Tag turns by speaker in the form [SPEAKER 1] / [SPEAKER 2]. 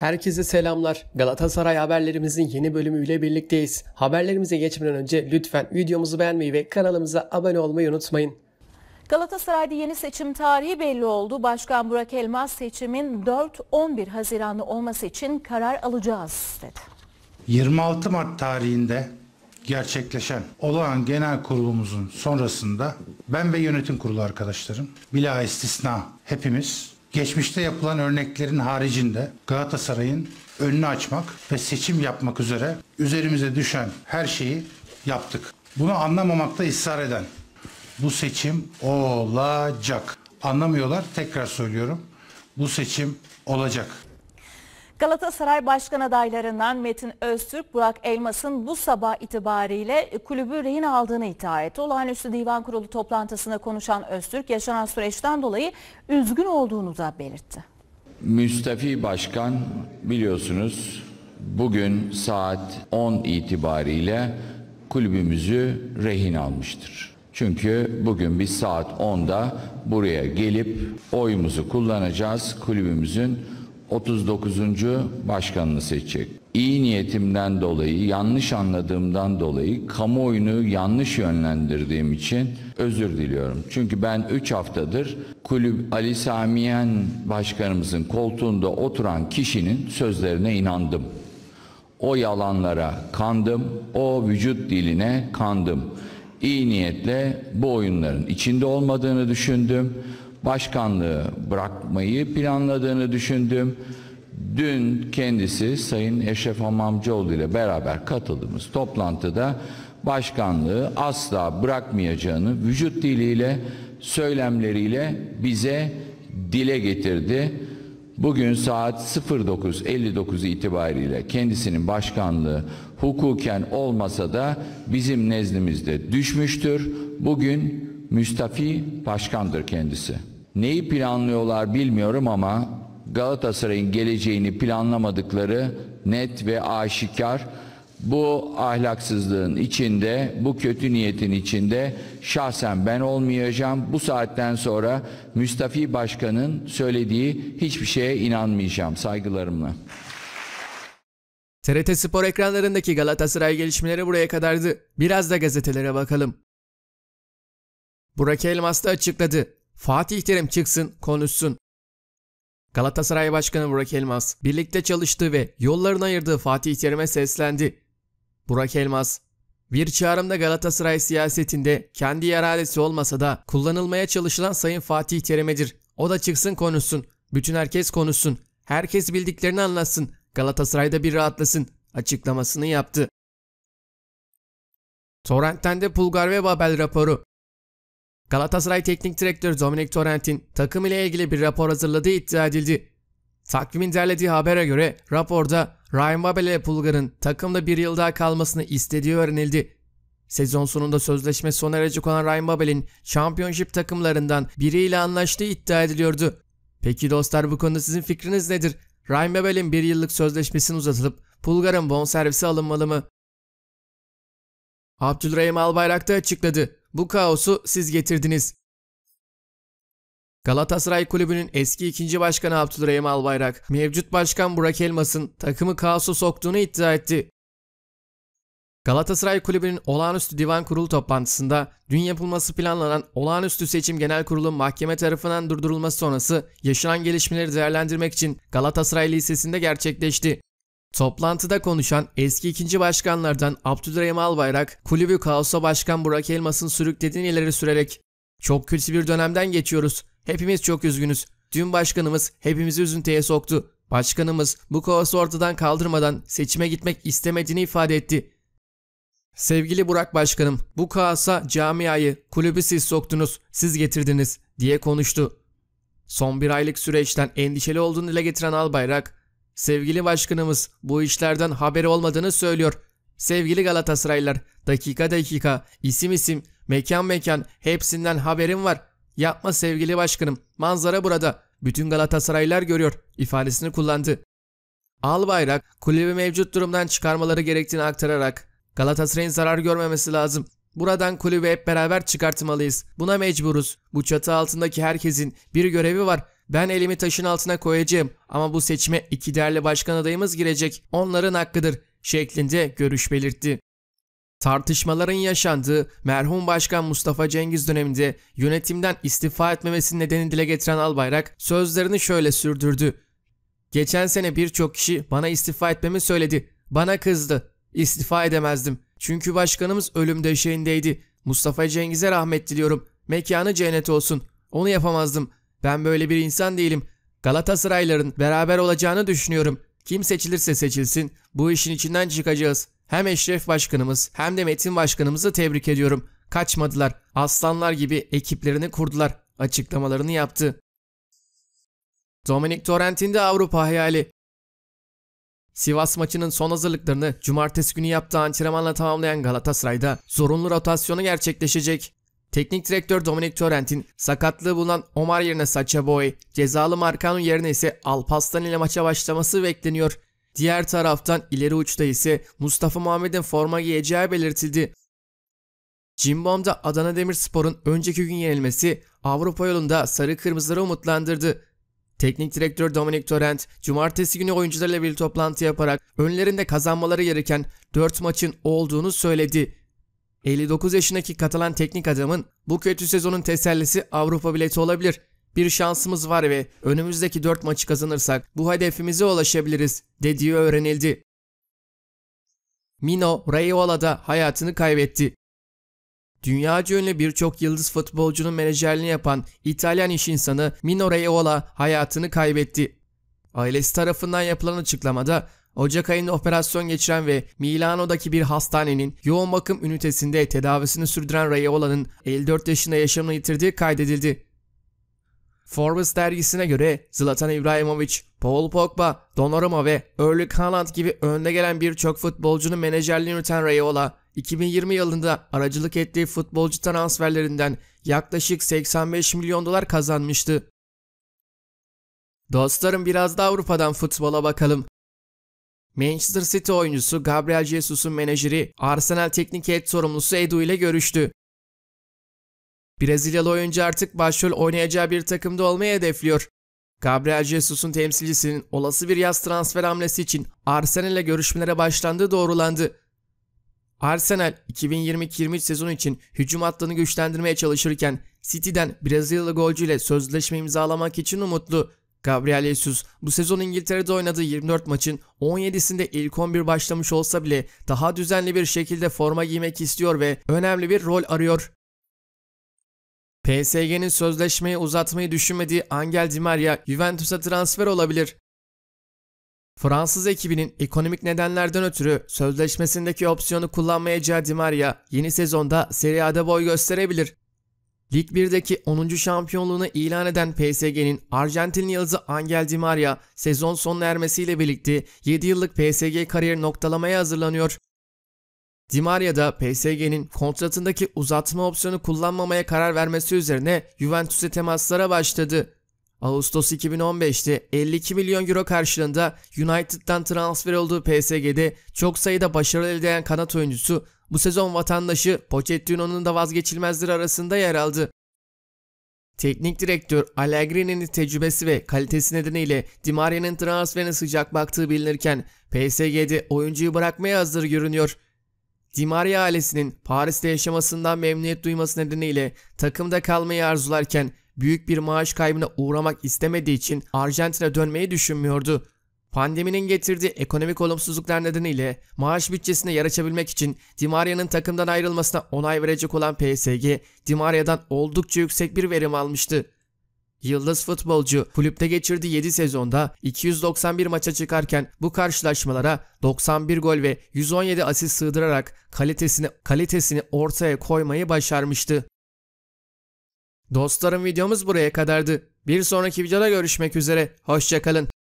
[SPEAKER 1] Herkese selamlar. Galatasaray haberlerimizin yeni bölümüyle birlikteyiz. Haberlerimize geçmeden önce lütfen videomuzu beğenmeyi ve kanalımıza abone olmayı unutmayın.
[SPEAKER 2] Galatasaray'da yeni seçim tarihi belli oldu. Başkan Burak Elmas seçimin 4-11 Haziran'da olması için karar alacağız dedi.
[SPEAKER 3] 26 Mart tarihinde gerçekleşen olağan genel kurulumuzun sonrasında ben ve yönetim kurulu arkadaşlarım bila istisna hepimiz geçmişte yapılan örneklerin haricinde Galatasaray'ın önünü açmak ve seçim yapmak üzere üzerimize düşen her şeyi yaptık. Bunu anlamamakta ısrar eden bu seçim olacak. Anlamıyorlar tekrar söylüyorum. Bu seçim olacak.
[SPEAKER 2] Galatasaray Başkan adaylarından Metin Öztürk, Burak Elmas'ın bu sabah itibariyle kulübü rehin aldığını iddia etti. Olağanüstü Divan Kurulu toplantısında konuşan Öztürk, yaşanan süreçten dolayı üzgün olduğunu da belirtti.
[SPEAKER 4] Müstafi Başkan biliyorsunuz bugün saat 10 itibariyle kulübümüzü rehin almıştır. Çünkü bugün biz saat 10'da buraya gelip oyumuzu kullanacağız. Kulübümüzün 39. başkanını seçecek. İyi niyetimden dolayı, yanlış anladığımdan dolayı kamuoyunu yanlış yönlendirdiğim için özür diliyorum. Çünkü ben 3 haftadır kulüp Ali Samiyen başkanımızın koltuğunda oturan kişinin sözlerine inandım. O yalanlara kandım, o vücut diline kandım. İyi niyetle bu oyunların içinde olmadığını düşündüm başkanlığı bırakmayı planladığını düşündüm. Dün kendisi Sayın Eşref Hamamcıoğlu ile beraber katıldığımız toplantıda başkanlığı asla bırakmayacağını vücut diliyle, söylemleriyle bize dile getirdi. Bugün saat 09.59 itibariyle kendisinin başkanlığı hukuken olmasa da bizim nezdimizde düşmüştür. Bugün müstafi başkandır kendisi. Neyi planlıyorlar bilmiyorum ama Galatasaray'ın geleceğini planlamadıkları net ve aşikar. Bu ahlaksızlığın içinde, bu kötü niyetin içinde şahsen ben olmayacağım. Bu saatten sonra Müstafi Başkan'ın söylediği hiçbir şeye inanmayacağım saygılarımla.
[SPEAKER 1] TRT Spor ekranlarındaki Galatasaray gelişmeleri buraya kadardı. Biraz da gazetelere bakalım. Burak Elmas da açıkladı. Fatih Terim çıksın, konuşsun. Galatasaray Başkanı Burak Elmas, birlikte çalıştığı ve yollarını ayırdığı Fatih Terim'e seslendi. Burak Elmas, bir çağrımda Galatasaray siyasetinde kendi iradesi olmasa da kullanılmaya çalışılan Sayın Fatih Terim'edir. O da çıksın konuşsun. Bütün herkes konuşsun. Herkes bildiklerini anlatsın. Galatasaray'da bir rahatlasın açıklamasını yaptı. Torrent'ten de Pulgar ve Babel raporu. Galatasaray Teknik Direktörü Dominic Torrent'in takım ile ilgili bir rapor hazırladığı iddia edildi. Takvimin derlediği habere göre raporda Ryan Babel ile Pulgar'ın takımda bir yıl daha kalmasını istediği öğrenildi. Sezon sonunda sözleşme sona erecek olan Ryan Babel'in Championship takımlarından biriyle anlaştığı iddia ediliyordu. Peki dostlar bu konuda sizin fikriniz nedir? Ryan Babel'in bir yıllık sözleşmesini uzatılıp Pulgar'ın bonservisi alınmalı mı? Abdülrahim Albayrak da açıkladı. Bu kaosu siz getirdiniz. Galatasaray Kulübü'nün eski ikinci başkanı Abdülrahim Albayrak, mevcut başkan Burak Elmas'ın takımı kaosu soktuğunu iddia etti. Galatasaray Kulübü'nün olağanüstü divan kurulu toplantısında dün yapılması planlanan olağanüstü seçim genel kurulu mahkeme tarafından durdurulması sonrası yaşanan gelişmeleri değerlendirmek için Galatasaray Lisesi'nde gerçekleşti. Toplantıda konuşan eski ikinci başkanlardan Abdülrahim Albayrak, kulübü kaosa başkan Burak Elmas'ın sürüklediğini ileri sürerek ''Çok kötü bir dönemden geçiyoruz. Hepimiz çok üzgünüz. Dün başkanımız hepimizi üzüntüye soktu. Başkanımız bu kaosu ortadan kaldırmadan seçime gitmek istemediğini ifade etti. Sevgili Burak Başkanım, bu kaosa camiayı, kulübü siz soktunuz, siz getirdiniz diye konuştu. Son bir aylık süreçten endişeli olduğunu dile getiren Albayrak, Sevgili başkanımız bu işlerden haberi olmadığını söylüyor. Sevgili Galatasaraylılar dakika dakika isim isim mekan mekan hepsinden haberim var. Yapma sevgili başkanım manzara burada. Bütün Galatasaraylılar görüyor ifadesini kullandı. Albayrak kulübü mevcut durumdan çıkarmaları gerektiğini aktararak Galatasaray'ın zarar görmemesi lazım. Buradan kulübü hep beraber çıkartmalıyız. Buna mecburuz. Bu çatı altındaki herkesin bir görevi var. Ben elimi taşın altına koyacağım ama bu seçime iki değerli başkan adayımız girecek. Onların hakkıdır şeklinde görüş belirtti. Tartışmaların yaşandığı merhum başkan Mustafa Cengiz döneminde yönetimden istifa etmemesinin nedeni dile getiren Albayrak sözlerini şöyle sürdürdü. Geçen sene birçok kişi bana istifa etmemi söyledi. Bana kızdı. İstifa edemezdim. Çünkü başkanımız ölüm döşeğindeydi. Mustafa Cengiz'e rahmet diliyorum. Mekanı cennet olsun. Onu yapamazdım. Ben böyle bir insan değilim. Galatasarayların beraber olacağını düşünüyorum. Kim seçilirse seçilsin bu işin içinden çıkacağız. Hem Eşref Başkanımız hem de Metin Başkanımızı tebrik ediyorum. Kaçmadılar. Aslanlar gibi ekiplerini kurdular. Açıklamalarını yaptı. Dominic Torrent'in de Avrupa hayali. Sivas maçının son hazırlıklarını cumartesi günü yaptığı antrenmanla tamamlayan Galatasaray'da zorunlu rotasyonu gerçekleşecek. Teknik direktör Dominic Torrent'in sakatlığı bulunan Omar yerine Sacha Boy, cezalı Marcano yerine ise Alpaslan ile maça başlaması bekleniyor. Diğer taraftan ileri uçta ise Mustafa Muhammed'in forma giyeceği belirtildi. Cimbom'da Adana Demirspor'un önceki gün yenilmesi Avrupa yolunda sarı kırmızıları umutlandırdı. Teknik direktör Dominic Torrent, cumartesi günü oyuncularla bir toplantı yaparak önlerinde kazanmaları gereken 4 maçın olduğunu söyledi. 59 yaşındaki Katalan teknik adamın bu kötü sezonun tesellisi Avrupa bileti olabilir. Bir şansımız var ve önümüzdeki 4 maçı kazanırsak bu hedefimize ulaşabiliriz dediği öğrenildi. Mino Raiola da hayatını kaybetti. Dünyaca ünlü birçok yıldız futbolcunun menajerliğini yapan İtalyan iş insanı Mino Raiola hayatını kaybetti. Ailesi tarafından yapılan açıklamada Ocak ayında operasyon geçiren ve Milano'daki bir hastanenin yoğun bakım ünitesinde tedavisini sürdüren Raiola'nın 54 yaşında yaşamını yitirdiği kaydedildi. Forbes dergisine göre Zlatan İbrahimovic, Paul Pogba, Donnarumma ve Erling Haaland gibi önde gelen birçok futbolcunun menajerliğini yürüten Raiola, 2020 yılında aracılık ettiği futbolcu transferlerinden yaklaşık 85 milyon dolar kazanmıştı. Dostlarım biraz da Avrupa'dan futbola bakalım. Manchester City oyuncusu Gabriel Jesus'un menajeri Arsenal teknik heyet sorumlusu Edu ile görüştü. Brezilyalı oyuncu artık başrol oynayacağı bir takımda olmayı hedefliyor. Gabriel Jesus'un temsilcisinin olası bir yaz transfer hamlesi için Arsenal ile görüşmelere başlandığı doğrulandı. Arsenal 2022-23 sezonu için hücum hattını güçlendirmeye çalışırken City'den Brezilyalı golcü ile sözleşme imzalamak için umutlu. Gabriel Jesus bu sezon İngiltere'de oynadığı 24 maçın 17'sinde ilk 11 başlamış olsa bile daha düzenli bir şekilde forma giymek istiyor ve önemli bir rol arıyor. PSG'nin sözleşmeyi uzatmayı düşünmediği Angel Di Maria Juventus'a transfer olabilir. Fransız ekibinin ekonomik nedenlerden ötürü sözleşmesindeki opsiyonu kullanmayacağı Di Maria yeni sezonda Serie A'da boy gösterebilir. Lig 1'deki 10. şampiyonluğunu ilan eden PSG'nin Arjantinli yıldızı Angel Di Maria sezon sonuna ermesiyle birlikte 7 yıllık PSG kariyeri noktalamaya hazırlanıyor. Di Maria da PSG'nin kontratındaki uzatma opsiyonu kullanmamaya karar vermesi üzerine Juventus'e temaslara başladı. Ağustos 2015'te 52 milyon euro karşılığında United'dan transfer olduğu PSG'de çok sayıda başarı elde eden kanat oyuncusu bu sezon vatandaşı Pochettino'nun da vazgeçilmezleri arasında yer aldı. Teknik direktör Allegri'nin tecrübesi ve kalitesi nedeniyle Di Maria'nın transferine sıcak baktığı bilinirken PSG'de oyuncuyu bırakmaya hazır görünüyor. Di Maria ailesinin Paris'te yaşamasından memnuniyet duyması nedeniyle takımda kalmayı arzularken büyük bir maaş kaybına uğramak istemediği için Arjantin'e dönmeyi düşünmüyordu. Pandeminin getirdiği ekonomik olumsuzluklar nedeniyle maaş bütçesine yer açabilmek için Di Maria'nın takımdan ayrılmasına onay verecek olan PSG, Di Maria'dan oldukça yüksek bir verim almıştı. Yıldız futbolcu kulüpte geçirdiği 7 sezonda 291 maça çıkarken bu karşılaşmalara 91 gol ve 117 asist sığdırarak kalitesini kalitesini ortaya koymayı başarmıştı. Dostlarım videomuz buraya kadardı. Bir sonraki videoda görüşmek üzere. Hoşçakalın.